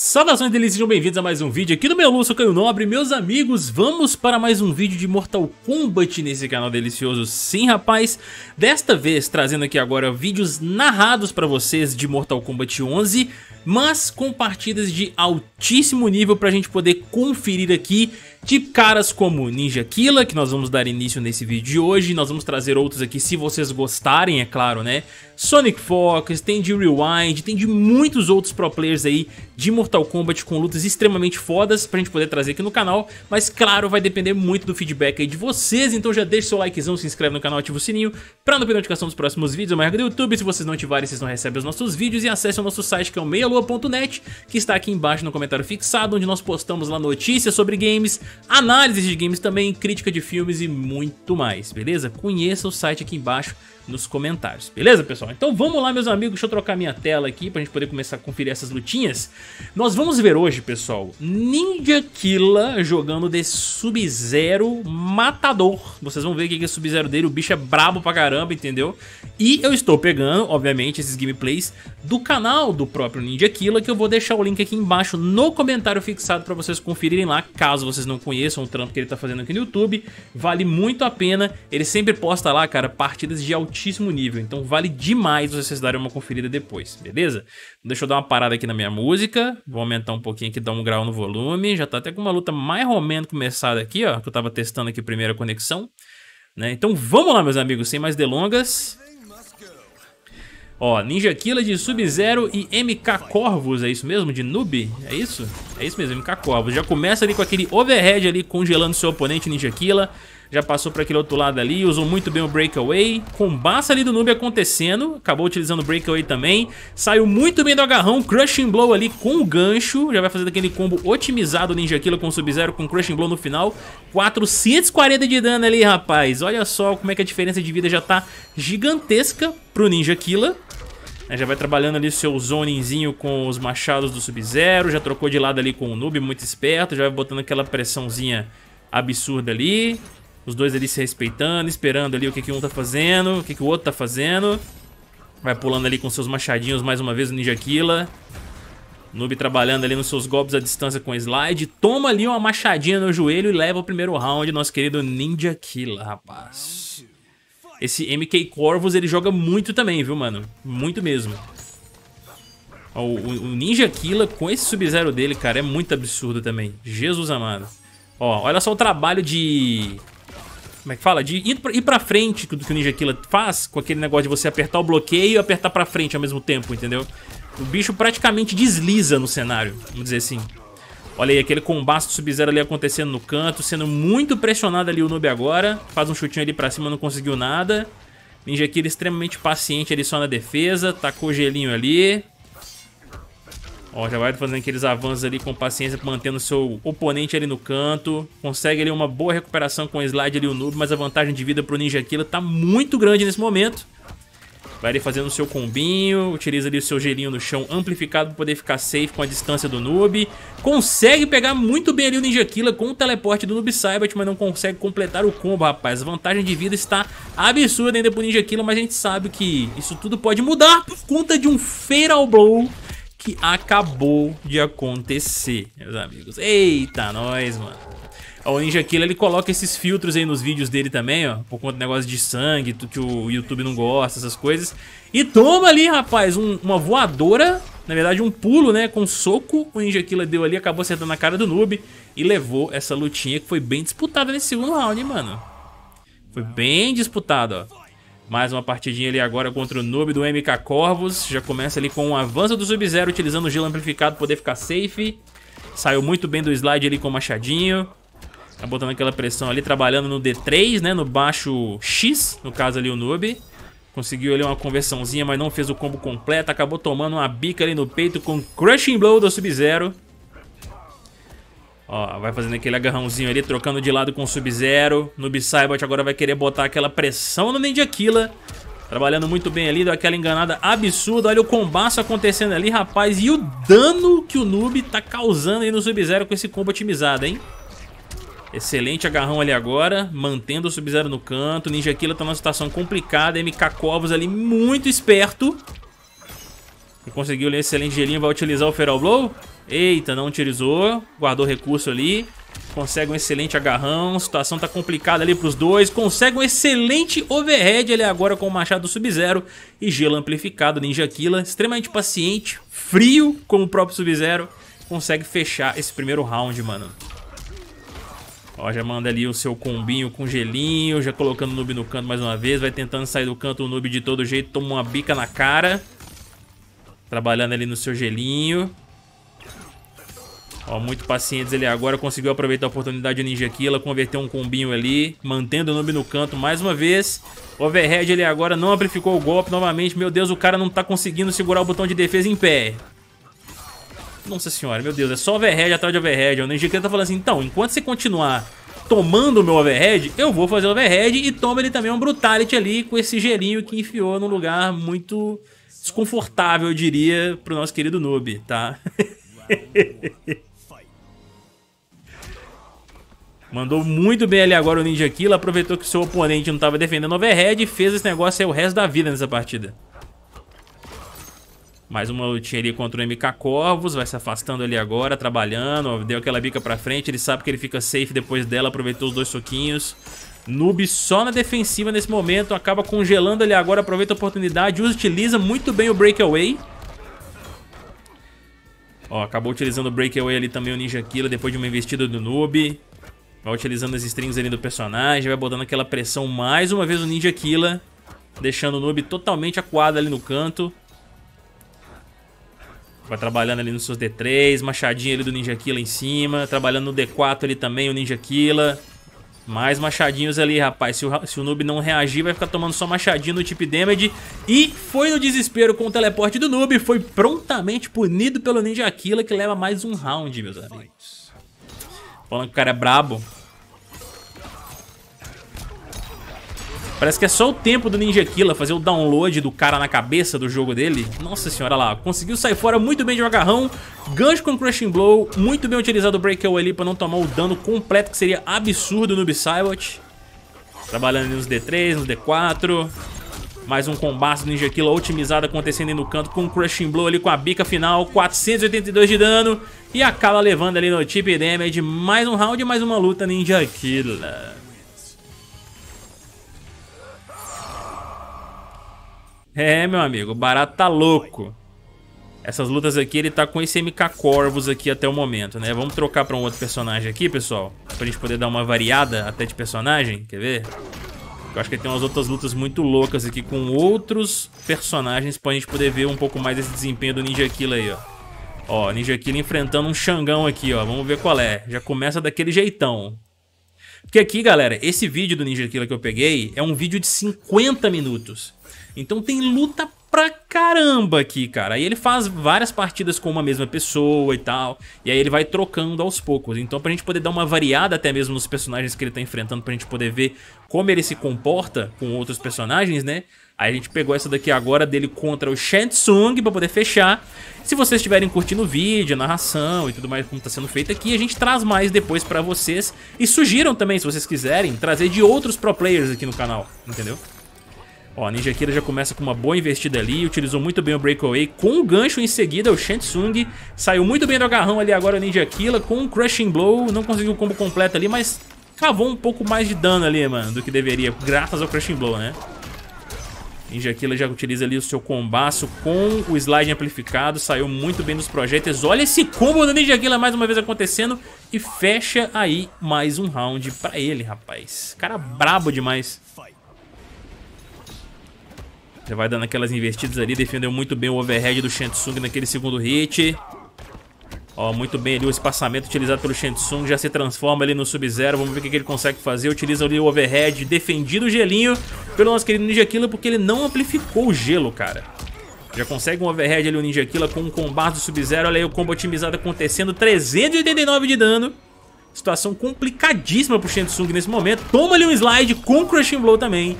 Saudações delícias, sejam bem-vindos a mais um vídeo aqui no meu Lúcio Caio Nobre. Meus amigos, vamos para mais um vídeo de Mortal Kombat nesse canal delicioso. Sim, rapaz, desta vez trazendo aqui agora vídeos narrados para vocês de Mortal Kombat 11 Mas com partidas de altíssimo nível para a gente poder conferir aqui de caras como Ninja Killa, que nós vamos dar início nesse vídeo de hoje, nós vamos trazer outros aqui se vocês gostarem, é claro, né? Sonic Fox, tem de Rewind, tem de muitos outros pro players aí de Mortal Kombat com lutas extremamente fodas pra gente poder trazer aqui no canal, mas claro, vai depender muito do feedback aí de vocês, então já deixa seu likezão, se inscreve no canal, ativa o sininho pra não perder notificação dos próximos vídeos, é uma regra do YouTube, se vocês não ativarem, vocês não recebem os nossos vídeos. E acesse o nosso site que é o meialua.net, que está aqui embaixo no comentário fixado, onde nós postamos lá notícias sobre games, análise de games também, crítica de filmes e muito mais, beleza? Conheça o site aqui embaixo nos comentários, beleza pessoal? Então vamos lá meus amigos, deixa eu trocar minha tela aqui pra gente poder começar a conferir essas lutinhas. Nós vamos ver hoje, pessoal, Ninja Killa jogando de Sub-Zero Matador. Vocês vão ver o que é Sub-Zero dele, o bicho é brabo pra caramba, entendeu? E eu estou pegando, obviamente, esses gameplays do canal do próprio Ninja Killa, que eu vou deixar o link aqui embaixo no comentário fixado pra vocês conferirem lá, caso vocês não conheçam o trampo que ele tá fazendo aqui no YouTube. Vale muito a pena, ele sempre posta lá, cara, partidas de altíssimo nível, então vale demais vocês darem uma conferida depois, beleza? Deixa eu dar uma parada aqui na minha música, vou aumentar um pouquinho aqui, dar um grau no volume, já tá até com uma luta mais menos começada aqui, ó, que eu tava testando aqui a primeira conexão, né? Então vamos lá, meus amigos, sem mais delongas... Ó, Ninja Killa de Sub-Zero e MK Corvus, é isso mesmo? De noob? É isso? É isso mesmo, MK Corvus. Já começa ali com aquele overhead ali, congelando seu oponente Ninja Killa já passou para aquele outro lado ali, usou muito bem o breakaway, combaça ali do noob acontecendo, acabou utilizando o breakaway também, saiu muito bem do agarrão, crushing blow ali com o gancho, já vai fazer aquele combo otimizado Ninja Killa com Sub-Zero com crushing blow no final, 440 de dano ali rapaz, olha só como é que a diferença de vida já tá gigantesca pro Ninja Killa. Já vai trabalhando ali seu zoningzinho com os machados do Sub-Zero, já trocou de lado ali com o noob, muito esperto, já vai botando aquela pressãozinha absurda ali. Os dois ali se respeitando, esperando ali o que, que um tá fazendo, o que, que o outro tá fazendo. Vai pulando ali com seus machadinhos mais uma vez o Ninja Killa. Noob trabalhando ali nos seus golpes à distância com slide. Toma ali uma machadinha no joelho e leva o primeiro round, nosso querido Ninja Killa, rapaz. Esse MK Corvus, ele joga muito também, viu, mano? Muito mesmo. O, o Ninja Killa com esse Sub-Zero dele, cara, é muito absurdo também. Jesus amado. Ó, olha só o trabalho de como é que fala? De ir pra, ir pra frente que o Ninja Killa faz, com aquele negócio de você apertar o bloqueio e apertar pra frente ao mesmo tempo, entendeu? O bicho praticamente desliza no cenário, vamos dizer assim. Olha aí, aquele combate do Sub-Zero ali acontecendo no canto, sendo muito pressionado ali o noob agora. Faz um chutinho ali pra cima, não conseguiu nada. Ninja Killa extremamente paciente ali só na defesa, tacou o gelinho ali. Ó, já vai fazendo aqueles avanços ali com paciência, mantendo seu oponente ali no canto. Consegue ali uma boa recuperação com o slide ali o noob, mas a vantagem de vida pro Ninja Killa tá muito grande nesse momento. Vai ali fazendo o seu combinho, utiliza ali o seu gelinho no chão amplificado para poder ficar safe com a distância do noob. Consegue pegar muito bem ali o Ninja Killa com o teleporte do Noob Saibot, mas não consegue completar o combo, rapaz. A vantagem de vida está absurda ainda pro Ninja Killa, mas a gente sabe que isso tudo pode mudar por conta de um Fatal Blow que acabou de acontecer, meus amigos. Eita, nós, mano. O Ninja Killer, ele coloca esses filtros aí nos vídeos dele também, ó. Por conta do negócio de sangue, que o YouTube não gosta, essas coisas. E toma ali, rapaz, um, uma voadora, na verdade um pulo, né, com soco. O Ninja Killer deu ali, acabou acertando na cara do noob. E levou essa lutinha que foi bem disputada nesse segundo round, mano. Foi bem disputado, ó. Mais uma partidinha ali agora contra o noob do MK Corvus. Já começa ali com um avanço do Sub-Zero, utilizando o gelo amplificado poder ficar safe. Saiu muito bem do slide ali com o machadinho. Tá botando aquela pressão ali, trabalhando no D3, né? No baixo X, no caso ali o noob. Conseguiu ali uma conversãozinha, mas não fez o combo completo. Acabou tomando uma bica ali no peito com Crushing Blow do Sub-Zero. Ó, vai fazendo aquele agarrãozinho ali, trocando de lado com o Sub-Zero. Noob Saibot agora vai querer botar aquela pressão no Ninja Killa. Trabalhando muito bem ali, deu aquela enganada absurda. Olha o combate acontecendo ali, rapaz. E o dano que o Noob tá causando aí no Sub-Zero com esse combo otimizado, hein? Excelente agarrão ali agora, mantendo o Sub-Zero no canto. Ninja Killa tá numa situação complicada. MK Covos ali muito esperto. Conseguiu ler excelente gelinho, vai utilizar o Feral Blow. Eita, não utilizou. Guardou recurso ali. Consegue um excelente agarrão. A situação tá complicada ali pros dois. Consegue um excelente overhead ali agora com o machado Sub-Zero. E gelo amplificado, Ninja Killa. Extremamente paciente, frio como o próprio Sub-Zero. Consegue fechar esse primeiro round, mano. Ó, já manda ali o seu combinho com gelinho, já colocando o noob no canto mais uma vez. Vai tentando sair do canto o noob de todo jeito, toma uma bica na cara. Trabalhando ali no seu gelinho. Ó, muito pacientes ele agora conseguiu aproveitar a oportunidade Ninja Killa, converter um combinho ali, mantendo o noob no canto mais uma vez. Overhead ele agora não amplificou o golpe novamente. Meu Deus, o cara não tá conseguindo segurar o botão de defesa em pé. Nossa senhora, meu Deus, é só overhead atrás de overhead. O Ninja Killa tá falando assim, então, enquanto você continuar tomando o meu overhead, eu vou fazer overhead e toma ele também um Brutality ali com esse gelinho que enfiou num lugar muito desconfortável, eu diria, pro nosso querido noob, tá? Mandou muito bem ali agora o Ninja Kill, aproveitou que seu oponente não estava defendendo overhead e fez esse negócio aí o resto da vida nessa partida. Mais uma lutinha ali contra o MK Corvos, vai se afastando ali agora, trabalhando, deu aquela bica pra frente, ele sabe que ele fica safe depois dela, aproveitou os dois soquinhos. Noob só na defensiva nesse momento, acaba congelando ali agora, aproveita a oportunidade, utiliza muito bem o Breakaway. Ó, acabou utilizando o Breakaway ali também o Ninja Killer depois de uma investida do Noob. Vai utilizando as strings ali do personagem, vai botando aquela pressão mais uma vez no Ninja Killer, deixando o Noob totalmente acuado ali no canto. Vai trabalhando ali nos seus D3, machadinho ali do Ninja Killa em cima. Trabalhando no D4 ali também o Ninja Killa. Mais machadinhos ali, rapaz. Se o, se o noob não reagir, vai ficar tomando só machadinho no tip damage. E foi no desespero com o teleporte do noob. Foi prontamente punido pelo Ninja Killa, que leva mais um round, meus amigos. Falando que o cara é brabo. Parece que é só o tempo do Ninja Killa fazer o download do cara na cabeça do jogo dele. Nossa senhora, lá. Conseguiu sair fora muito bem de um agarrão. Gancho com Crushing Blow. Muito bem utilizado o Breakaway ali pra não tomar o dano completo, que seria absurdo no Psywatch. Trabalhando nos D3, nos D4. Mais um combate do Ninja Killa otimizado acontecendo aí no canto com o Crushing Blow ali com a bica final. 482 de dano. E acaba levando ali no Tip Damage. Mais um round, mais uma luta Ninja Killa. É, meu amigo, o barato tá louco. Essas lutas aqui, ele tá com esse MK Corvus aqui até o momento, né? Vamos trocar pra um outro personagem aqui, pessoal. Pra gente poder dar uma variada até de personagem, quer ver? Eu acho que tem umas outras lutas muito loucas aqui com outros personagens pra gente poder ver um pouco mais desse desempenho do Ninja Kill aí, ó. Ó, Ninja Kill enfrentando um Xangão aqui, ó. Vamos ver qual é. Já começa daquele jeitão. Porque aqui, galera, esse vídeo do Ninja Killer que eu peguei é um vídeo de 50 minutos. Então tem luta pra caramba aqui, cara. Aí ele faz várias partidas com uma mesma pessoa e tal. E aí ele vai trocando aos poucos. Então pra gente poder dar uma variada até mesmo nos personagens que ele tá enfrentando, pra gente poder ver como ele se comporta com outros personagens, né? Aí a gente pegou essa daqui agora dele contra o Shansung pra poder fechar. Se vocês estiverem curtindo o vídeo, a narração e tudo mais como tá sendo feito aqui, a gente traz mais depois pra vocês. E sugiram também, se vocês quiserem, trazer de outros pro players aqui no canal, entendeu? Ó, a Ninja Killa já começa com uma boa investida ali, utilizou muito bem o breakaway, com o gancho em seguida o Shansung, saiu muito bem do agarrão ali agora o Ninja Killa, com o Crushing Blow, não conseguiu o combo completo ali, mas cavou um pouco mais de dano ali, mano, do que deveria, graças ao Crushing Blow, né? Ninja Killa já utiliza ali o seu combaço com o slide amplificado, saiu muito bem dos projéteis. Olha esse combo do Ninja Killa mais uma vez acontecendo e fecha aí mais um round pra ele, rapaz. Cara brabo demais. Já vai dando aquelas investidas ali, defendeu muito bem o overhead do Shansung naquele segundo hit. Ó, muito bem ali o espaçamento utilizado pelo Shansung, já se transforma ali no Sub-Zero, vamos ver o que, ele consegue fazer. Utiliza ali o overhead, defendido o gelinho pelo nosso querido Ninja Killer, porque ele não amplificou o gelo, cara. Já consegue um overhead ali o Ninja Killer com um combate do Sub-Zero, olha aí o combo otimizado acontecendo, 389 de dano. Situação complicadíssima pro Shansung nesse momento. Toma ali um slide com Crushing Blow também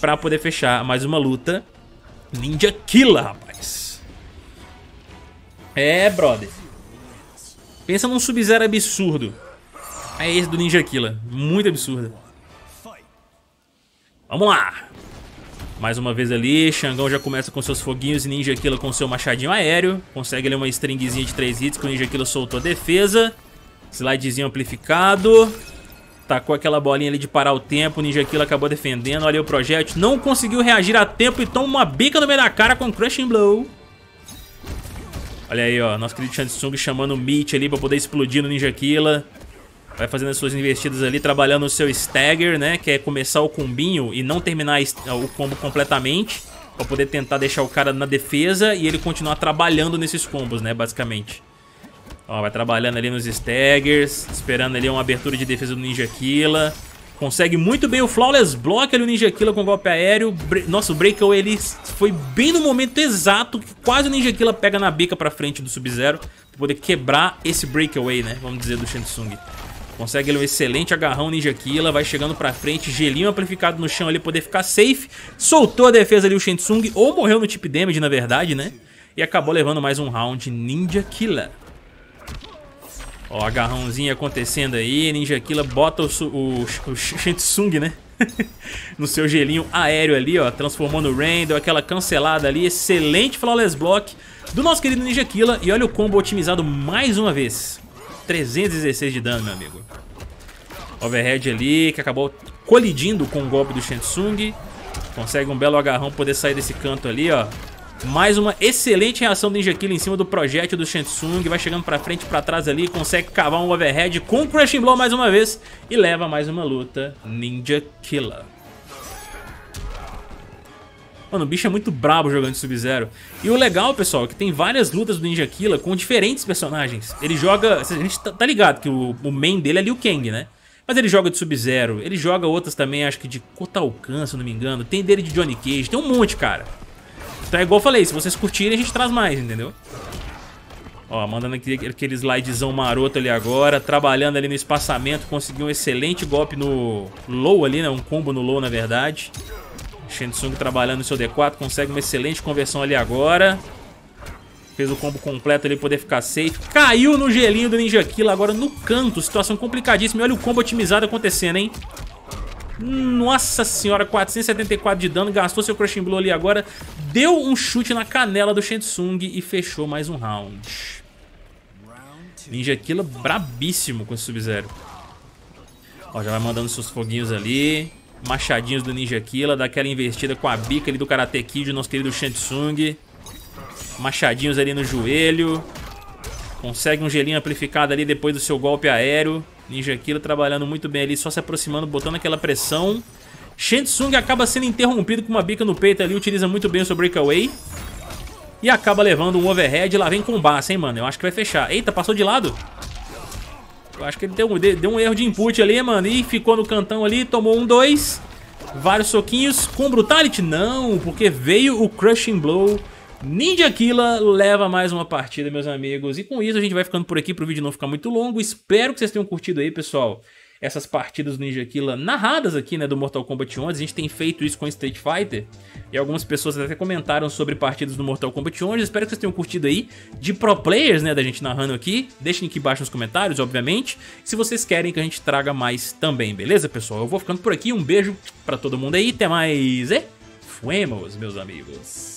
pra poder fechar mais uma luta. Ninja Killa, rapaz. É, brother. Pensa num Sub-Zero absurdo. É esse do Ninja Killa. Muito absurdo. Vamos lá. Mais uma vez ali, Xangão já começa com seus foguinhos e Ninja Killa com seu machadinho aéreo. Consegue ali uma stringzinha de 3 hits que o Ninja Killa soltou a defesa. Slidezinho amplificado. Tacou aquela bolinha ali de parar o tempo, o Ninja Killa acabou defendendo. Olha aí o projétil, não conseguiu reagir a tempo e toma uma bica no meio da cara com Crushing Blow. Olha aí, ó, nosso querido Shansung chamando o Meat ali pra poder explodir no Ninja Killa. Vai fazendo as suas investidas ali, trabalhando o seu Stagger, né? Que é começar o combinho e não terminar o combo completamente. Pra poder tentar deixar o cara na defesa e ele continuar trabalhando nesses combos, né? Basicamente. Ó, vai trabalhando ali nos Staggers, esperando ali uma abertura de defesa do Ninja Killa. Consegue muito bem o Flawless Block ali o Ninja Killa com golpe aéreo. Nossa, o Breakaway ele foi bem no momento exato que quase o Ninja Killa pega na bica pra frente do Sub-Zero. Pra poder quebrar esse Breakaway, né? Vamos dizer, do Shansung. Consegue ele um excelente agarrão Ninja Killa, vai chegando pra frente, gelinho amplificado no chão ali, poder ficar safe. Soltou a defesa ali o Shensung, ou morreu no tip damage, na verdade, né? E acabou levando mais um round Ninja Killa. Ó, agarrãozinho acontecendo aí, Ninja Killa bota o, o, o né? no seu gelinho aéreo ali, ó, transformou no Rain, deu aquela cancelada ali, excelente Flawless Block do nosso querido Ninja Killa. E olha o combo otimizado mais uma vez. 316 de dano, meu amigo. Overhead ali, que acabou colidindo com o golpe do Shensung. Consegue um belo agarrão poder sair desse canto ali, ó. Mais uma excelente reação do Ninja Killer em cima do projétil do Shensung. Vai chegando pra frente pra trás ali. Consegue cavar um overhead com Crushing Blow mais uma vez. E leva mais uma luta Ninja Killer. Mano, o bicho é muito brabo jogando de Sub-Zero. E o legal, pessoal, é que tem várias lutas do Ninja Killa com diferentes personagens. Ele joga... A gente tá, tá ligado que o, o main dele é Liu Kang, né? Mas ele joga de Sub-Zero, ele joga outras também, acho que de Kotalkan, se não me engano. Tem dele de Johnny Cage, tem um monte, cara. Então é igual eu falei, se vocês curtirem a gente traz mais, entendeu? Ó, mandando aquele, slidezão maroto ali agora, trabalhando ali no espaçamento, conseguiu um excelente golpe no low ali, né? Um combo no low, na verdade. Shensung trabalhando no seu D4, consegue uma excelente conversão ali agora. Fez o combo completo ali, poder ficar safe. Caiu no gelinho do Ninja Kill agora no canto. Situação complicadíssima. E olha o combo otimizado acontecendo, hein? Nossa senhora, 474 de dano. Gastou seu Crushing Blow ali agora. Deu um chute na canela do Shensung e fechou mais um round. Ninja Killa brabíssimo com esse Sub-Zero. Ó, já vai mandando seus foguinhos ali machadinhos do Ninja Killa, dá aquela investida com a bica ali do Karate Kid, nosso querido Shansung. Machadinhos ali no joelho. Consegue um gelinho amplificado ali depois do seu golpe aéreo. Ninja Killa trabalhando muito bem ali, só se aproximando, botando aquela pressão. Shansung acaba sendo interrompido com uma bica no peito ali, utiliza muito bem o seu breakaway. E acaba levando um overhead, lá vem combate, hein, mano. Eu acho que vai fechar. Eita, passou de lado. Eu acho que ele deu, deu um erro de input ali, mano. E ficou no cantão ali, tomou um, dois. Vários soquinhos. Com Brutality? Não, porque veio o Crushing Blow. Ninja Killa leva mais uma partida, meus amigos. E com isso a gente vai ficando por aqui pro vídeo não ficar muito longo. Espero que vocês tenham curtido aí, pessoal essas partidas do Ninja Killa narradas aqui, né, do Mortal Kombat 11. A gente tem feito isso com Street Fighter. E algumas pessoas até comentaram sobre partidas do Mortal Kombat 11. Espero que vocês tenham curtido aí de pro players, né, da gente narrando aqui. Deixem aqui embaixo nos comentários, obviamente. Se vocês querem que a gente traga mais também, beleza, pessoal? Eu vou ficando por aqui. Um beijo pra todo mundo aí. Até mais e fuemos, meus amigos.